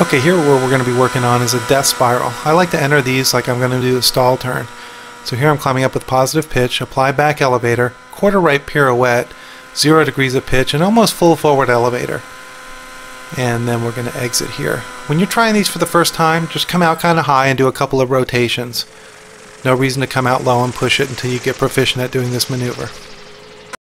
Okay, here what we're going to be working on is a death spiral. I like to enter these like I'm going to do a stall turn. So here I'm climbing up with positive pitch, apply back elevator, quarter right pirouette, zero degrees of pitch, and almost full forward elevator. And then we're going to exit here. When you're trying these for the first time, just come out kind of high and do a couple of rotations. No reason to come out low and push it until you get proficient at doing this maneuver.